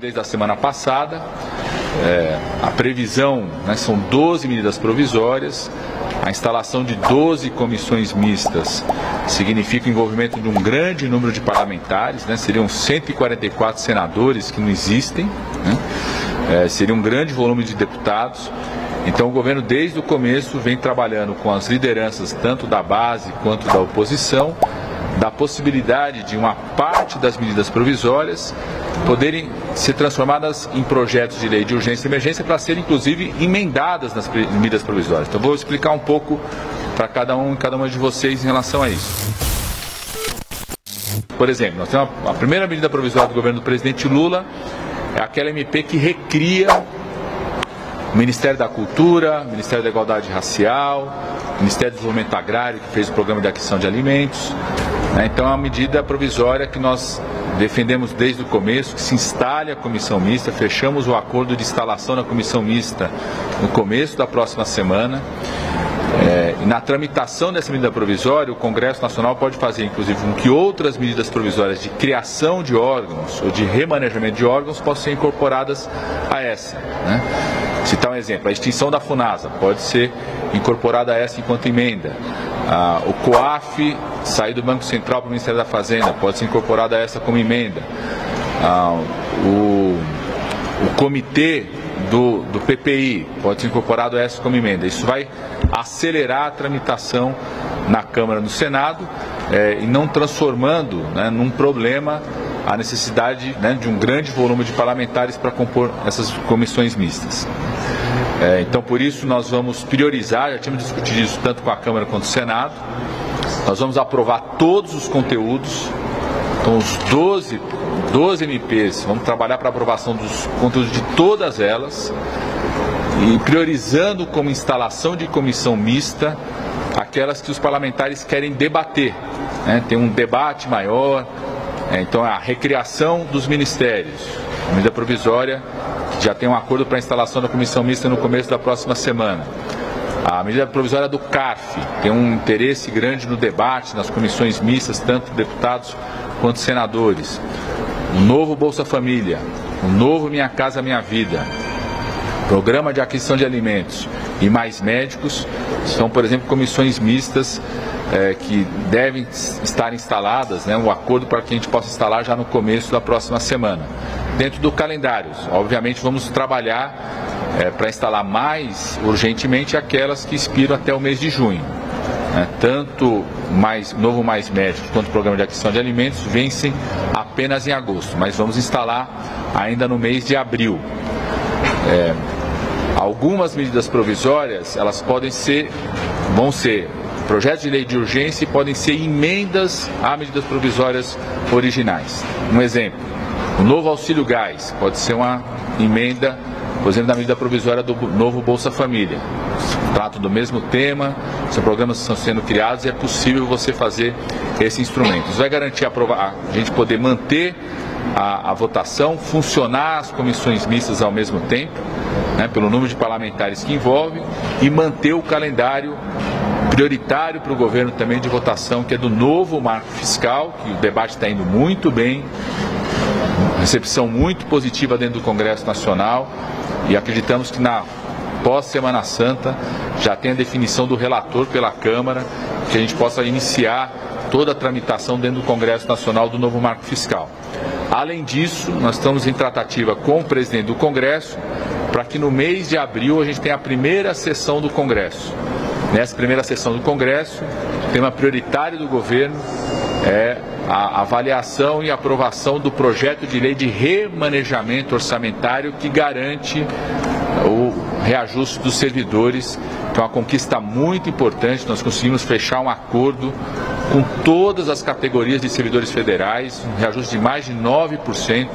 Desde a semana passada, é, a previsão né, são 12 medidas provisórias, a instalação de 12 comissões mistas significa o envolvimento de um grande número de parlamentares, né, seriam 144 senadores que não existem, né, é, seria um grande volume de deputados. Então o governo desde o começo vem trabalhando com as lideranças tanto da base quanto da oposição da possibilidade de uma parte das medidas provisórias poderem ser transformadas em projetos de lei de urgência e emergência para serem, inclusive, emendadas nas medidas provisórias. Então, vou explicar um pouco para cada um e cada uma de vocês em relação a isso. Por exemplo, nós temos a primeira medida provisória do governo do presidente Lula, é aquela MP que recria o Ministério da Cultura, o Ministério da Igualdade Racial, o Ministério do Desenvolvimento Agrário, que fez o programa de aquisição de alimentos. Né? Então, é uma medida provisória que nós defendemos desde o começo, que se instale a comissão mista, fechamos o acordo de instalação da comissão mista no começo da próxima semana. É, na tramitação dessa medida provisória, o Congresso Nacional pode fazer, inclusive, com que outras medidas provisórias de criação de órgãos ou de remanejamento de órgãos possam ser incorporadas a essa. Né? Citar um exemplo, a extinção da FUNASA pode ser incorporada a essa enquanto emenda. Ah, o COAF sair do Banco Central para o Ministério da Fazenda pode ser incorporada a essa como emenda. Ah, o, o comitê do, do PPI pode ser incorporado a essa como emenda. Isso vai acelerar a tramitação na Câmara e no Senado eh, e não transformando né, num problema a necessidade né, de um grande volume de parlamentares para compor essas comissões mistas. É, então, por isso, nós vamos priorizar, já tínhamos discutido isso tanto com a Câmara quanto o Senado, nós vamos aprovar todos os conteúdos, então os 12, 12 MPs, vamos trabalhar para aprovação dos conteúdos de todas elas, e priorizando como instalação de comissão mista aquelas que os parlamentares querem debater, né? tem um debate maior, é, então, a recriação dos ministérios, medida provisória, já tem um acordo para a instalação da comissão mista no começo da próxima semana. A medida provisória do CARF tem um interesse grande no debate, nas comissões mistas, tanto deputados quanto senadores. O novo Bolsa Família, o novo Minha Casa Minha Vida, programa de aquisição de alimentos e mais médicos são, por exemplo, comissões mistas é, que devem estar instaladas, né, um acordo para que a gente possa instalar já no começo da próxima semana. Dentro do calendário, obviamente vamos trabalhar é, para instalar mais urgentemente aquelas que expiram até o mês de junho. Né, tanto mais novo mais médico quanto o programa de aquisição de alimentos vencem apenas em agosto, mas vamos instalar ainda no mês de abril. É, algumas medidas provisórias elas podem ser vão ser projetos de lei de urgência e podem ser emendas a medidas provisórias originais. Um exemplo, o novo auxílio gás pode ser uma emenda, por exemplo, da medida provisória do novo Bolsa Família. Tratam do mesmo tema, são programas estão sendo criados e é possível você fazer esse instrumento. Isso vai garantir a, a gente poder manter a, a, votação, funcionar as comissões mistas ao mesmo tempo, né, pelo número de parlamentares que envolve, e manter o calendário prioritário para o governo também de votação, que é do novo marco fiscal, que o debate está indo muito bem, recepção muito positiva dentro do Congresso Nacional e acreditamos que na pós-Semana Santa já tem a definição do relator pela Câmara, que a gente possa iniciar toda a tramitação dentro do Congresso Nacional do novo marco fiscal. Além disso, nós estamos em tratativa com o presidente do Congresso para que no mês de abril a gente tenha a primeira sessão do Congresso. Nessa primeira sessão do Congresso, o tema prioritário do governo é a avaliação e aprovação do projeto de lei de remanejamento orçamentário que garante o reajuste dos servidores, que é uma conquista muito importante. Nós conseguimos fechar um acordo com todas as categorias de servidores federais, um reajuste de mais de 9%,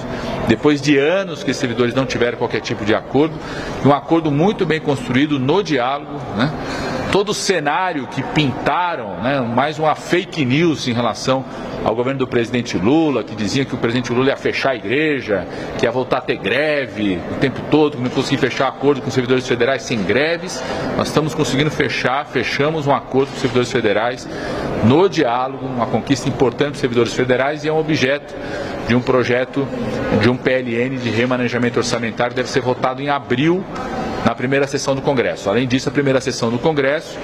depois de anos que os servidores não tiveram qualquer tipo de acordo, um acordo muito bem construído no diálogo, né? todo o cenário que pintaram, né, mais uma fake news em relação ao governo do presidente Lula, que dizia que o presidente Lula ia fechar a igreja, que ia voltar a ter greve o tempo todo, que não conseguia fechar acordo com os servidores federais sem greves. Nós estamos conseguindo fechar, fechamos um acordo com os servidores federais no diálogo, uma conquista importante para os servidores federais e é um objeto de um projeto de um PLN de remanejamento orçamentário, deve ser votado em abril na primeira sessão do Congresso. Além disso, a primeira sessão do Congresso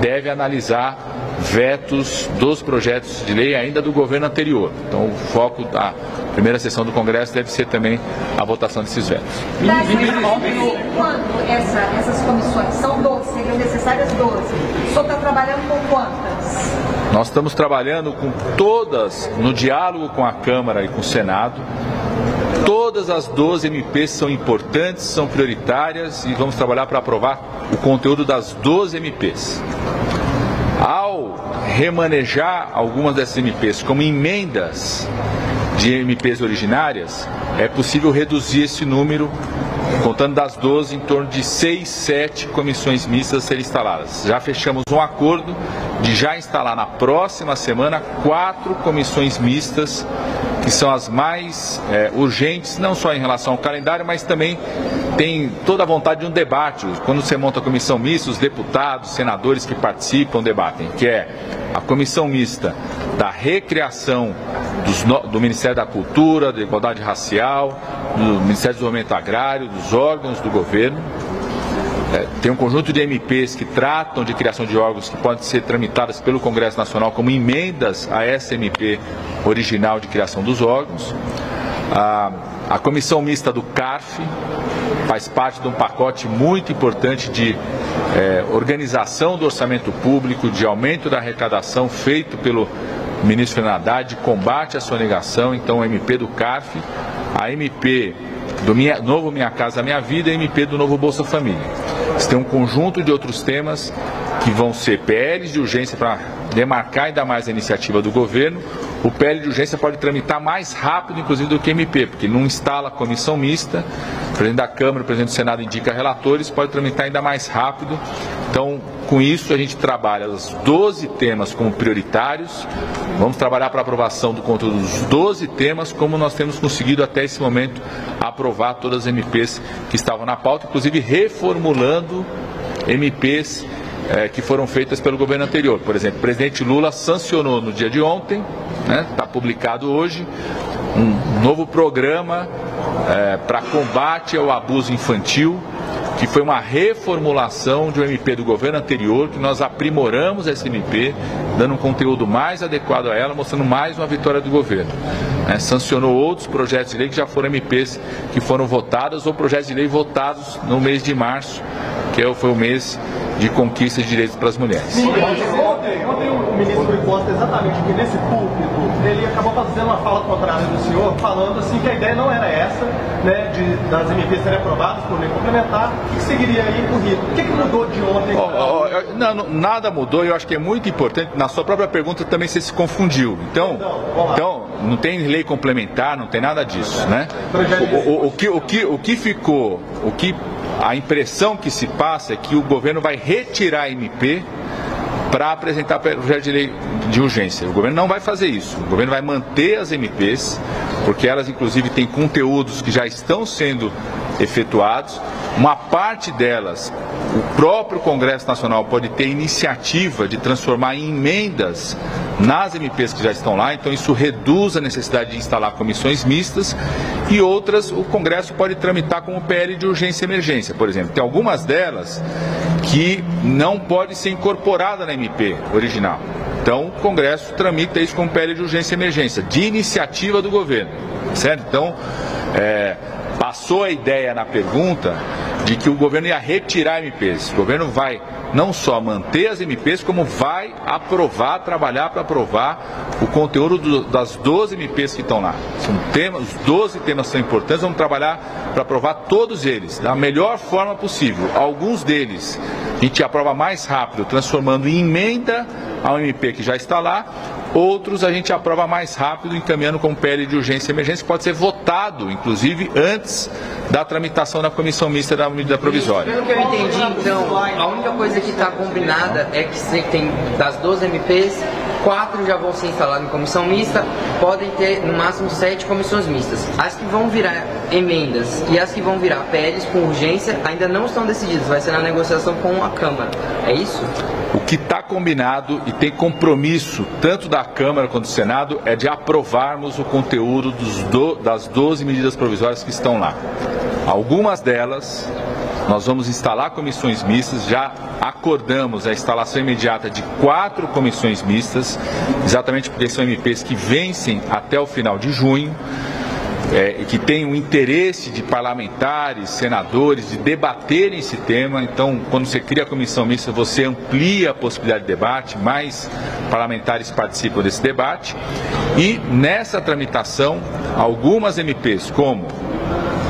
deve analisar vetos dos projetos de lei ainda do governo anterior. Então, o foco da primeira sessão do Congresso deve ser também a votação desses vetos. Quando essa, essas comissões são 12, seriam necessárias 12. O senhor está trabalhando com quantas? Nós estamos trabalhando com todas, no diálogo com a Câmara e com o Senado, Todas as 12 MPs são importantes, são prioritárias e vamos trabalhar para aprovar o conteúdo das 12 MPs. Ao remanejar algumas dessas MPs como emendas de MPs originárias, é possível reduzir esse número, contando das 12, em torno de 6, 7 comissões mistas a serem instaladas. Já fechamos um acordo de já instalar na próxima semana quatro comissões mistas que são as mais é, urgentes, não só em relação ao calendário, mas também tem toda a vontade de um debate. Quando você monta a comissão mista, os deputados, senadores que participam debatem, que é a comissão mista da recriação do Ministério da Cultura, da Igualdade Racial, do Ministério do Desenvolvimento Agrário, dos órgãos do governo, é, tem um conjunto de MPs que tratam de criação de órgãos que podem ser tramitadas pelo Congresso Nacional como emendas a essa MP original de criação dos órgãos. A, a comissão mista do CARF faz parte de um pacote muito importante de é, organização do orçamento público, de aumento da arrecadação feito pelo ministro Fernando Haddad, de combate à sonegação, então o MP do CARF, a MP do minha, novo Minha Casa Minha Vida e MP do novo Bolsa Família. Você tem um conjunto de outros temas que vão ser PLs de urgência para demarcar ainda mais a iniciativa do governo. O PL de urgência pode tramitar mais rápido, inclusive, do que MP, porque não instala comissão mista, o presidente da Câmara, o presidente do Senado indica relatores, pode tramitar ainda mais rápido. Então, com isso, a gente trabalha os 12 temas como prioritários, vamos trabalhar para aprovação do conteúdo dos 12 temas, como nós temos conseguido até esse momento aprovar todas as MPs que estavam na pauta, inclusive reformulando MPs é, que foram feitas pelo governo anterior. Por exemplo, o presidente Lula sancionou no dia de ontem, está né, tá publicado hoje, um novo programa é, para combate ao abuso infantil, que foi uma reformulação de um MP do governo anterior, que nós aprimoramos esse MP, dando um conteúdo mais adequado a ela, mostrando mais uma vitória do governo. É, sancionou outros projetos de lei que já foram MPs que foram votados ou projetos de lei votados no mês de março, que é foi o mês de conquista de direitos para as mulheres. Sim, ministro Costa, exatamente aqui nesse púlpito, ele acabou fazendo uma fala contrária do senhor, falando assim que a ideia não era essa, né, de, das MPs serem aprovadas por lei complementar, e que seguiria aí o rito. O que, que mudou de ontem? Oh, oh, não, não, nada mudou, e eu acho que é muito importante, na sua própria pergunta também você se confundiu. Então, então não tem lei complementar, não tem nada disso, né? O, o, o, que, o, que, o que ficou, o que a impressão que se passa é que o governo vai retirar a MP para apresentar projeto de lei de urgência. O governo não vai fazer isso. O governo vai manter as MPs, porque elas, inclusive, têm conteúdos que já estão sendo efetuados. Uma parte delas, o próprio Congresso Nacional pode ter iniciativa de transformar em emendas nas MPs que já estão lá, então isso reduz a necessidade de instalar comissões mistas e outras o Congresso pode tramitar como PL de urgência e emergência, por exemplo. Tem algumas delas que não pode ser incorporada na MP original. Então, o Congresso tramita isso como PL de urgência e emergência, de iniciativa do governo, certo? Então, é, passou a ideia na pergunta de que o governo ia retirar MPs. O governo vai não só manter as MPs, como vai aprovar, trabalhar para aprovar o conteúdo do, das 12 MPs que estão lá. São temas, os 12 temas são importantes, vamos trabalhar para aprovar todos eles da melhor forma possível. Alguns deles a gente aprova mais rápido, transformando em emenda ao MP que já está lá, Outros a gente aprova mais rápido, encaminhando com PL de urgência e emergência, que pode ser votado, inclusive, antes da tramitação na comissão mista da medida provisória. Pelo que eu entendi, então, a única coisa que está combinada é que tem das 12 MPs, quatro já vão ser instaladas em comissão mista, podem ter no máximo sete comissões mistas. As que vão virar emendas e as que vão virar PLs com urgência ainda não estão decididas, vai ser na negociação com a Câmara. É isso? Que está combinado e tem compromisso tanto da Câmara quanto do Senado é de aprovarmos o conteúdo do, das 12 medidas provisórias que estão lá. Algumas delas nós vamos instalar comissões mistas, já acordamos a instalação imediata de quatro comissões mistas, exatamente porque são MPs que vencem até o final de junho é, que tem o interesse de parlamentares, senadores, de debaterem esse tema. Então, quando você cria a comissão mista, você amplia a possibilidade de debate, mais parlamentares participam desse debate. E nessa tramitação, algumas MPs, como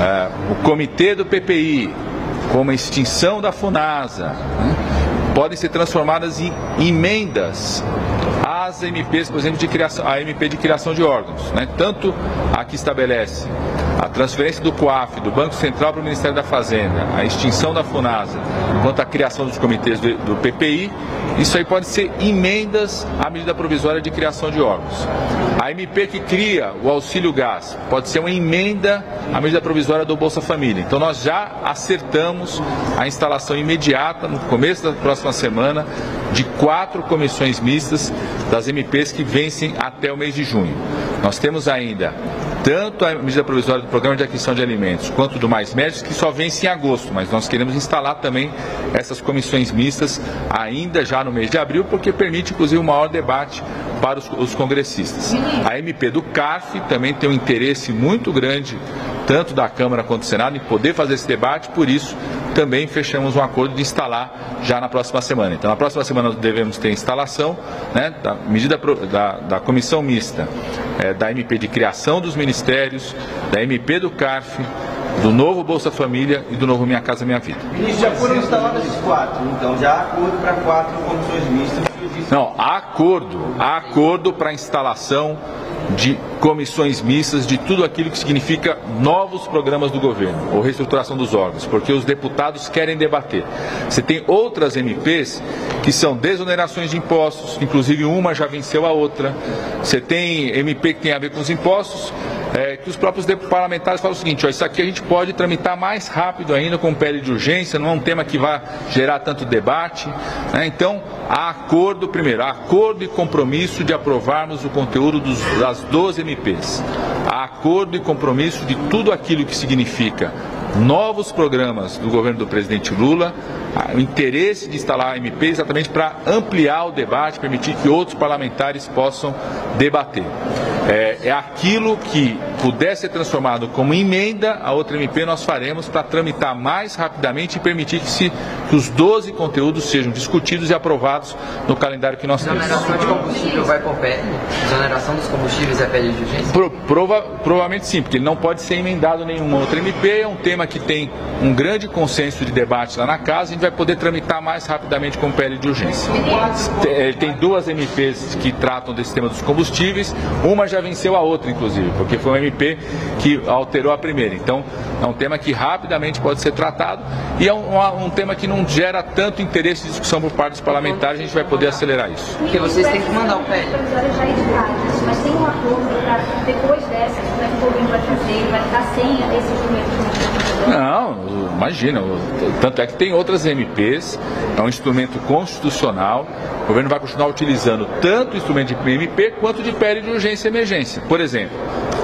é, o comitê do PPI, como a extinção da FUNASA, né, podem ser transformadas em emendas às MPs, por exemplo, de criação, a MP de criação de órgãos, né? tanto a que estabelece transferência do COAF, do Banco Central para o Ministério da Fazenda, a extinção da FUNASA, quanto a criação dos comitês do, do PPI, isso aí pode ser emendas à medida provisória de criação de órgãos. A MP que cria o auxílio gás pode ser uma emenda à medida provisória do Bolsa Família. Então nós já acertamos a instalação imediata, no começo da próxima semana, de quatro comissões mistas das MPs que vencem até o mês de junho. Nós temos ainda tanto a medida provisória do Programa de Aquisição de Alimentos quanto do Mais Médicos, que só vence em agosto, mas nós queremos instalar também essas comissões mistas ainda já no mês de abril, porque permite, inclusive, um maior debate para os, os congressistas. A MP do CAF também tem um interesse muito grande, tanto da Câmara quanto do Senado, em poder fazer esse debate, por isso também fechamos um acordo de instalar já na próxima semana. Então, na próxima semana devemos ter instalação né, da medida da, da comissão mista, é, da MP de criação dos ministérios, da MP do CARF, do novo Bolsa Família e do novo Minha Casa Minha Vida. Ministro, já foram instaladas as quatro, então já há acordo para quatro comissões mistas. Não, há acordo, há acordo para instalação de comissões mistas, de tudo aquilo que significa novos programas do governo, ou reestruturação dos órgãos, porque os deputados querem debater. Você tem outras MPs que são desonerações de impostos, inclusive uma já venceu a outra. Você tem MP que tem a ver com os impostos, é, que os próprios parlamentares falam o seguinte, ó, isso aqui a gente pode tramitar mais rápido ainda com pele de urgência, não é um tema que vai gerar tanto debate. Né? Então, há acordo, primeiro, há acordo e compromisso de aprovarmos o conteúdo dos, das 12 MPs. Há acordo e compromisso de tudo aquilo que significa novos programas do governo do presidente Lula, o interesse de instalar a MP exatamente para ampliar o debate, permitir que outros parlamentares possam debater. É, é aquilo que puder ser transformado como emenda a outra MP, nós faremos para tramitar mais rapidamente e permitir que, se, que os 12 conteúdos sejam discutidos e aprovados no calendário que nós temos. Exoneração de combustível vai com PL? Exoneração dos combustíveis é PL de urgência? Pro, prova, provavelmente sim, porque ele não pode ser emendado nenhuma outra MP, é um tema que tem um grande consenso de debate lá na casa, a gente vai poder tramitar mais rapidamente com PL de urgência. Ele tem duas MPs que tratam desse tema dos combustíveis, uma já venceu a outra, inclusive, porque foi um MP que alterou a primeira. Então, é um tema que rapidamente pode ser tratado e é um, um tema que não gera tanto interesse e discussão por parte dos parlamentares, a gente vai poder acelerar isso. Porque vocês têm que mandar o PL. Mas tem um acordo para depois dessa, governo vai fazer, vai sem não, imagina. Tanto é que tem outras MPs, é um instrumento constitucional. O governo vai continuar utilizando tanto o instrumento de MP quanto de PL de urgência e emergência. Por exemplo,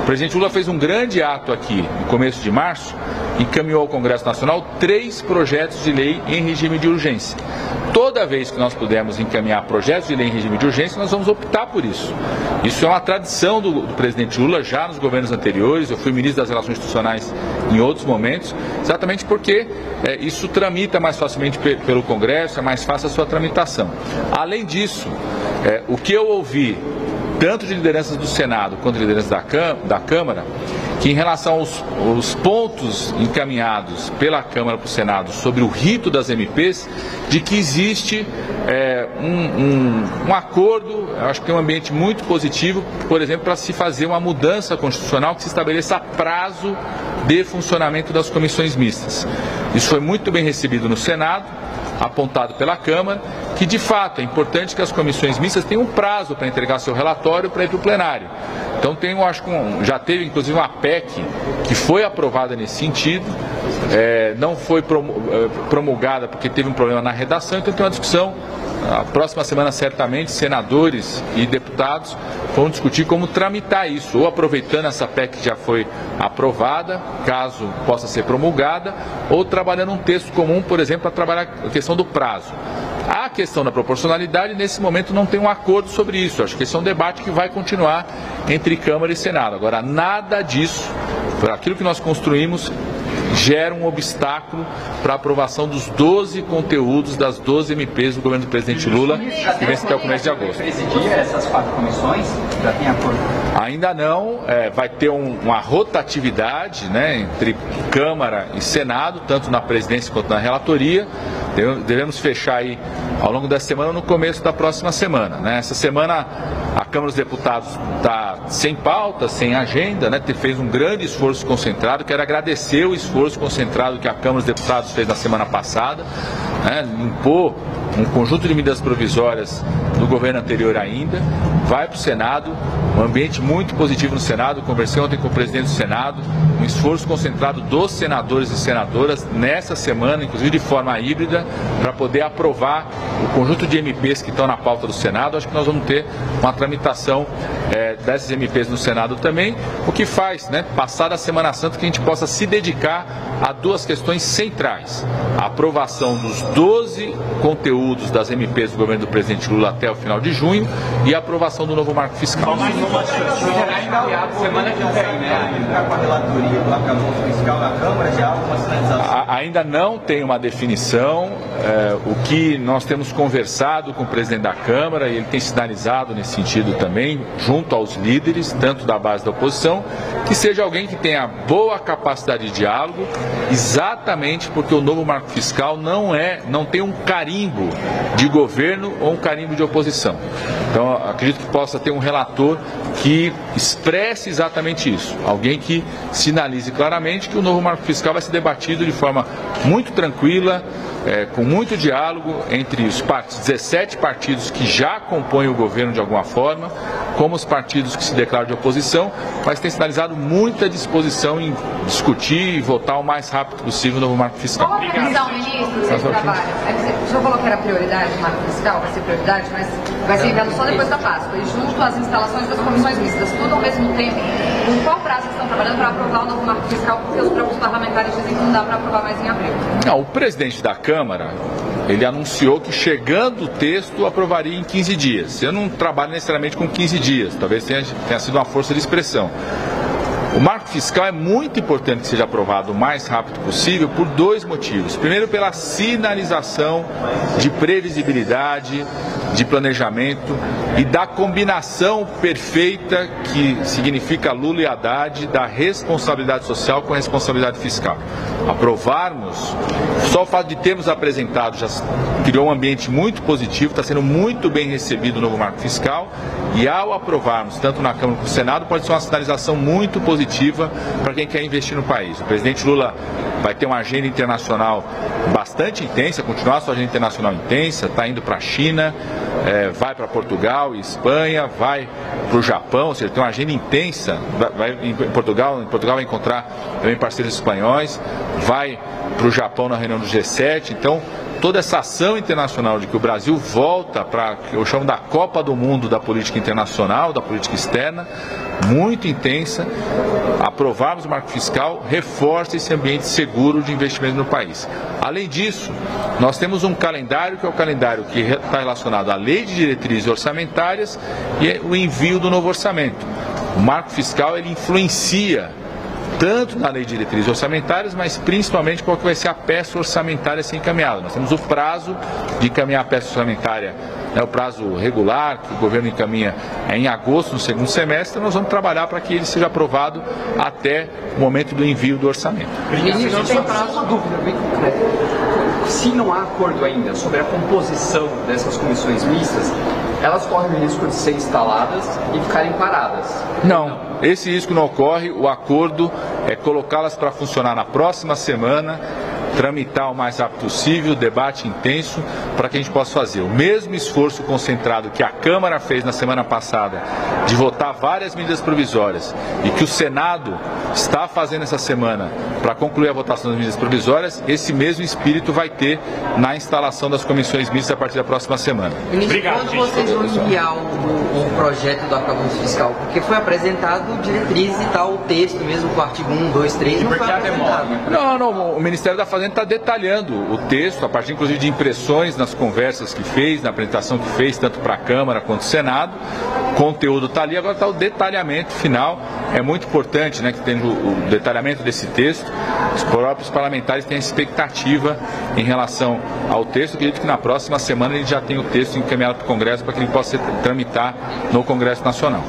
o presidente Lula fez um grande ato aqui no começo de março, encaminhou ao Congresso Nacional três projetos de lei em regime de urgência. Toda vez que nós pudermos encaminhar projetos de lei em regime de urgência, nós vamos optar por isso. Isso é uma tradição do, do presidente Lula já nos governos anteriores. Eu fui ministro das Relações Institucionais em outros momentos, exatamente porque é, isso tramita mais facilmente pe pelo Congresso, é mais fácil a sua tramitação. Além disso, é, o que eu ouvi tanto de lideranças do Senado quanto de lideranças da, da Câmara, que em relação aos, aos, pontos encaminhados pela Câmara para o Senado sobre o rito das MPs, de que existe é, um, um, um, acordo, acho que tem um ambiente muito positivo, por exemplo, para se fazer uma mudança constitucional que se estabeleça prazo de funcionamento das comissões mistas. Isso foi muito bem recebido no Senado apontado pela Câmara, que de fato é importante que as comissões mistas tenham um prazo para entregar seu relatório para ir para o plenário. Então tem, acho que um, já teve inclusive uma PEC que foi aprovada nesse sentido, é, não foi é, promulgada porque teve um problema na redação, então tem uma discussão a próxima semana, certamente, senadores e deputados vão discutir como tramitar isso, ou aproveitando essa PEC que já foi aprovada, caso possa ser promulgada, ou trabalhando um texto comum, por exemplo, para trabalhar a questão do prazo. A questão da proporcionalidade, nesse momento, não tem um acordo sobre isso. Acho que esse é um debate que vai continuar entre Câmara e Senado. Agora, nada disso, aquilo que nós construímos, gera um obstáculo para a aprovação dos 12 conteúdos das 12 MPs do governo do presidente Lula, que vence até o começo de agosto. Essas quatro comissões? Já tem acordo? Ainda não, é, vai ter um, uma rotatividade né, entre Câmara e Senado, tanto na presidência quanto na relatoria. Devemos fechar aí ao longo da semana, no começo da próxima semana. Né? Essa semana a Câmara dos Deputados está sem pauta, sem agenda, né? fez um grande esforço concentrado. Quero agradecer o esforço concentrado que a Câmara dos Deputados fez na semana passada, né? um conjunto de medidas provisórias do governo anterior ainda, vai para o Senado, um ambiente muito positivo no Senado. Conversei ontem com o presidente do Senado, um esforço concentrado dos senadores e senadoras nessa semana, inclusive de forma híbrida, para poder aprovar o conjunto de MPs que estão na pauta do Senado. Acho que nós vamos ter uma tramitação é, dessas MPs no Senado também, o que faz, né, passar a Semana Santa, que a gente possa se dedicar a duas questões centrais: a aprovação dos 12 conteúdos das MPs do governo do presidente Lula até o final de junho e a aprovação do novo marco fiscal. Né? Ainda não tem uma definição. É, o que nós temos conversado com o presidente da Câmara, e ele tem sinalizado nesse sentido também, junto aos líderes, tanto da base da oposição, que seja alguém que tenha boa capacidade de diálogo, exatamente porque o novo marco fiscal não é, não tem um carimbo de governo ou um carimbo de oposição. Então, acredito que possa ter um relator que expresse exatamente isso. Alguém que sinalize claramente que o novo marco fiscal vai ser debatido de forma muito tranquila, é, com muito diálogo entre os partidos, 17 partidos que já compõem o governo de alguma forma, como os partidos que se declaram de oposição, mas tem sinalizado muita disposição em discutir e votar o mais rápido possível o novo marco fiscal. Qual a previsão, ministro, do seu trabalho? É o senhor falou que era prioridade o marco fiscal, vai ser prioridade, mas vai ser enviado só depois da Páscoa, e junto às instalações das comissões mistas, tudo ao mesmo tempo. Com qual prazo estão trabalhando para aprovar o novo marco fiscal? Porque os próprios parlamentares dizem que não dá para aprovar mais em abril. Não, o presidente da Câmara, ele anunciou que chegando o texto aprovaria em 15 dias. Eu não trabalho necessariamente com 15 dias, talvez tenha, tenha sido uma força de expressão. O marco fiscal é muito importante que seja aprovado o mais rápido possível por dois motivos. Primeiro, pela sinalização de previsibilidade, de planejamento e da combinação perfeita que significa Lula e Haddad da responsabilidade social com a responsabilidade fiscal. Aprovarmos, só o fato de termos apresentado já criou um ambiente muito positivo, está sendo muito bem recebido o novo marco fiscal e ao aprovarmos, tanto na Câmara como no Senado, pode ser uma sinalização muito positiva para quem quer investir no país. O presidente Lula vai ter uma agenda internacional bastante intensa, continuar sua agenda internacional intensa, está indo para a China, é, vai para Portugal e Espanha, vai para o Japão, ou seja, tem uma agenda intensa, vai, em Portugal, em Portugal vai encontrar também parceiros espanhóis, vai para o Japão na reunião do G7, então toda essa ação internacional de que o Brasil volta para, eu chamo da Copa do Mundo da política internacional, da política externa, muito intensa, aprovarmos o marco fiscal, reforça esse ambiente seguro de investimento no país. Além disso, nós temos um calendário que é o calendário que está relacionado à lei de diretrizes orçamentárias e o envio do novo orçamento. O marco fiscal ele influencia tanto na lei de diretrizes orçamentárias, mas principalmente qual que vai ser a peça orçamentária a ser encaminhada. Nós temos o prazo de encaminhar a peça orçamentária, né, o prazo regular, que o governo encaminha é em agosto, no segundo semestre, nós vamos trabalhar para que ele seja aprovado até o momento do envio do orçamento. Ministro, não tem prazo. Uma dúvida bem concreta. Se não há acordo ainda sobre a composição dessas comissões mistas, elas correm o risco de ser instaladas e ficarem paradas. Não, esse risco não ocorre. O acordo é colocá-las para funcionar na próxima semana tramitar o mais rápido possível, debate intenso, para que a gente possa fazer o mesmo esforço concentrado que a Câmara fez na semana passada de votar várias medidas provisórias e que o Senado está fazendo essa semana para concluir a votação das medidas provisórias, esse mesmo espírito vai ter na instalação das comissões mistas a partir da próxima semana. Ministro, Obrigado, quando gente. vocês vão enviar o, o, projeto do arcabouço fiscal? Porque foi apresentado diretrizes e tal, o texto mesmo, com o artigo 1, 2, 3, não foi apresentado. Não, não, o Ministério da Fazenda está detalhando o texto, a partir inclusive de impressões nas conversas que fez, na apresentação que fez, tanto para a Câmara quanto o Senado. O conteúdo está ali, agora está o detalhamento final. É muito importante né, que tenha o, detalhamento desse texto. Os próprios parlamentares têm expectativa em relação ao texto. Acredito que na próxima semana ele já tem o texto encaminhado para o Congresso para que ele possa tramitar no Congresso Nacional.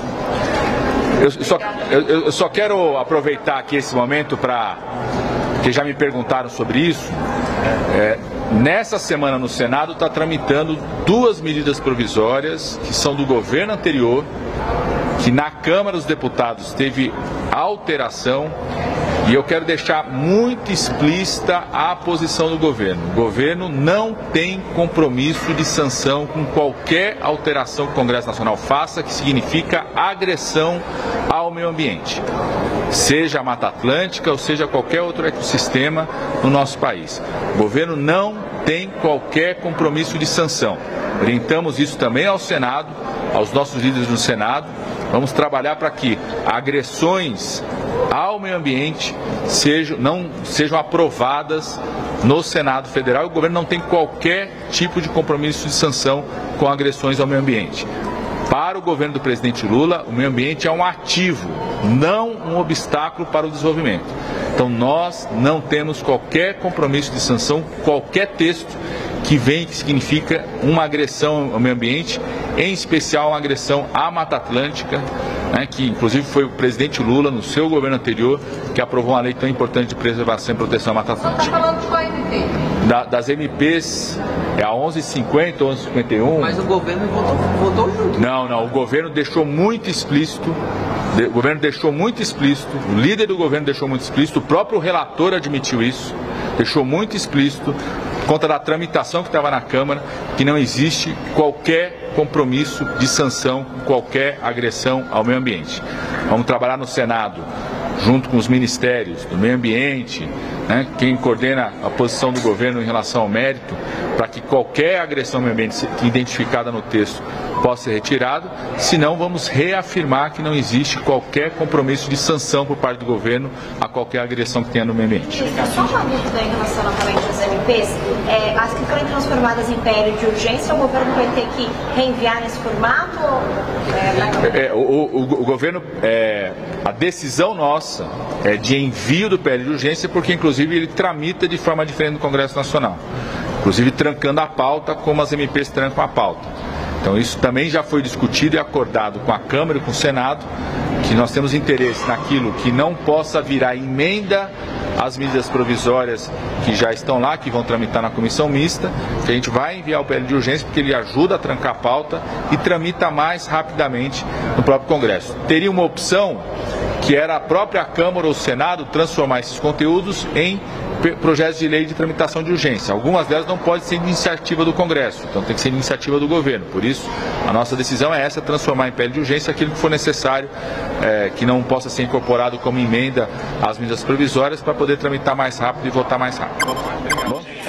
Eu só, eu, eu só quero aproveitar aqui esse momento para que já me perguntaram sobre isso. É, nessa semana no Senado está tramitando duas medidas provisórias que são do governo anterior, que na Câmara dos Deputados teve alteração e eu quero deixar muito explícita a posição do governo. O governo não tem compromisso de sanção com qualquer alteração que o Congresso Nacional faça, que significa agressão ao meio ambiente, seja a Mata Atlântica ou seja qualquer outro ecossistema no nosso país. O governo não tem qualquer compromisso de sanção. Orientamos isso também ao Senado, aos nossos líderes no Senado. Vamos trabalhar para que agressões ao meio ambiente sejam, não, sejam aprovadas no Senado Federal. O governo não tem qualquer tipo de compromisso de sanção com agressões ao meio ambiente. Para o governo do presidente Lula, o meio ambiente é um ativo, não um obstáculo para o desenvolvimento. Então nós não temos qualquer compromisso de sanção, qualquer texto que vem que significa uma agressão ao meio ambiente, em especial uma agressão à Mata Atlântica, né, que inclusive foi o presidente Lula, no seu governo anterior, que aprovou uma lei tão importante de preservação e proteção à Mata Atlântica. Você está falando de qual MP? Da, das MPs, é a 1150, 1151. Mas o governo votou, votou junto. Não, não, o governo deixou muito explícito, o governo deixou muito explícito, o líder do governo deixou muito explícito, o próprio relator admitiu isso, deixou muito explícito conta da tramitação que estava na Câmara, que não existe qualquer compromisso de sanção, qualquer agressão ao meio ambiente. Vamos trabalhar no Senado, junto com os ministérios do meio ambiente, né, quem coordena a posição do governo em relação ao mérito, para que qualquer agressão ao meio ambiente identificada no texto possa ser retirado, senão vamos reafirmar que não existe qualquer compromisso de sanção por parte do governo a qualquer agressão que tenha no meio ambiente. Só uma dúvida em relação novamente MPs, é, as que forem transformadas em PL de urgência, o governo vai ter que reenviar nesse formato? É, é, o, o, o, governo, é, a decisão nossa é de envio do PL de urgência, porque inclusive ele tramita de forma diferente no Congresso Nacional, inclusive trancando a pauta como as MPs trancam a pauta. Então isso também já foi discutido e acordado com a Câmara e com o Senado, que nós temos interesse naquilo que não possa virar emenda às medidas provisórias que já estão lá, que vão tramitar na comissão mista, que a gente vai enviar o PL de urgência porque ele ajuda a trancar a pauta e tramita mais rapidamente no próprio Congresso. Teria uma opção que era a própria Câmara ou o Senado transformar esses conteúdos em projetos de lei de tramitação de urgência. Algumas delas não podem ser iniciativa do Congresso, então tem que ser iniciativa do governo. Por isso, a nossa decisão é essa, transformar em pele de urgência aquilo que for necessário, é, que não possa ser incorporado como emenda às medidas provisórias para poder tramitar mais rápido e votar mais rápido.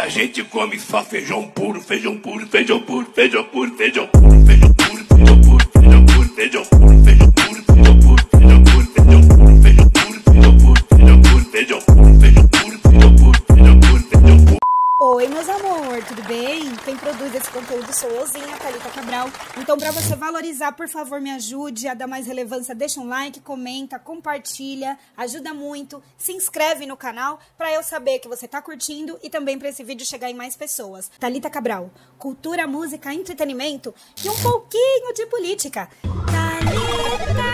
A gente come só feijão puro, feijão puro, feijão puro, feijão puro, feijão puro, feijão puro, feijão puro, feijão puro, feijão puro, feijão puro, esse conteúdo sou euzinha, Thalita Cabral. Então, para você valorizar, por favor, me ajude a dar mais relevância. Deixa um like, comenta, compartilha, ajuda muito. Se inscreve no canal para eu saber que você tá curtindo e também para esse vídeo chegar em mais pessoas. Thalita Cabral, cultura, música, entretenimento e um pouquinho de política. Thalita